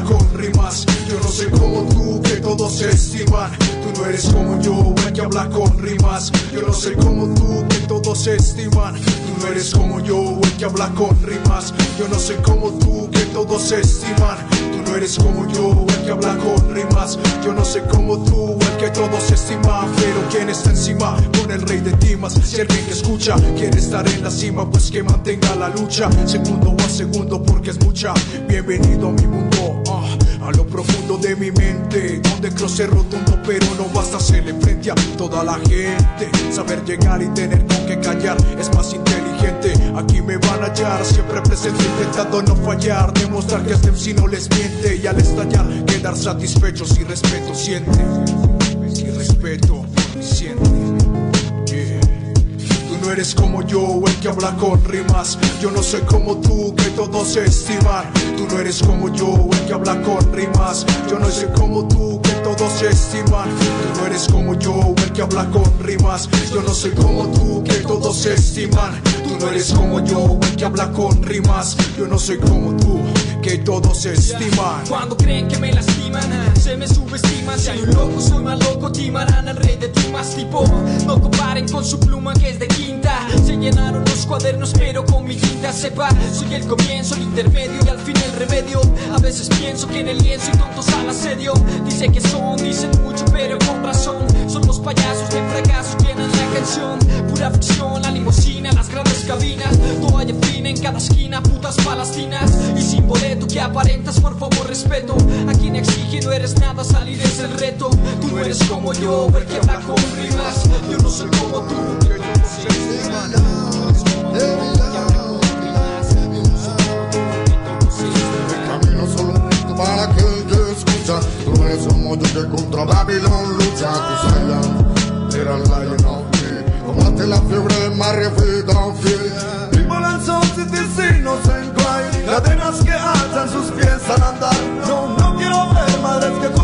con rimas. Yo no soy como tú, que todos estiman. Tú no eres como yo, el que habla con rimas. Yo no soy como tú, que todos estiman. Tú no eres como yo, el que habla con rimas. Yo no soy como tú, que todos estiman. Tú no eres como yo, el que habla con rimas. Yo no soy como tú, el que todos estiman. Pero quien está encima con el rey de timas. Si alguien que escucha quiere estar en la cima, pues que mantenga la lucha. Segundo a segundo, porque es mucha. Bienvenido a mi mundo. A lo profundo de mi mente, donde cruce rotundo, pero no basta hacerle frente a toda la gente. Saber llegar y tener con qué callar es más inteligente. Aquí me van a hallar, siempre presente, intentando no fallar. Demostrar que este MC no les miente y al estallar, quedar satisfechos y respeto siente. Y respeto siente. Eres como yo, el que habla con rimas. Yo no soy como tú, que todos estiman. Tú no eres como yo, el que habla con rimas. Yo no soy como tú, que todos estiman. Tú no eres como yo, el que habla con rimas. Yo no soy como tú, que todos estiman. Tú no eres como yo, el que habla con rimas. Yo no soy como tú, que todos estiman. Cuando creen que me lastiman, se me subestiman. Si hay un loco, soy más loco, timarán al rey de timas. Tipo, no comparen con su pluma que es de quinta. Se cuadernos, pero con mi tinta sepa. Soy el comienzo, el intermedio y al fin el remedio. A veces pienso que en el lienzo y tontos al asedio. Dice que son, dicen mucho, pero con razón. Son los payasos de fracaso, llenan la canción. Pura ficción, la limusina, las grandes cabinas. Toalla fina en cada esquina, putas palastinas. Y sin boleto que aparentas, por favor, respeto. A quien exige no eres nada, salir es el reto. Tú no eres como yo, el que habla con rimas. Yo no soy como tú, se estiman. Tú no Dove somos yo que contra Babilón lucha Tu silence eh. era lying on me Combatte la fiebre del barrio feel down feel Ribalanzón si te sino se encuay Cadenas che alzano sus pies al andar No, no quiero ver madres que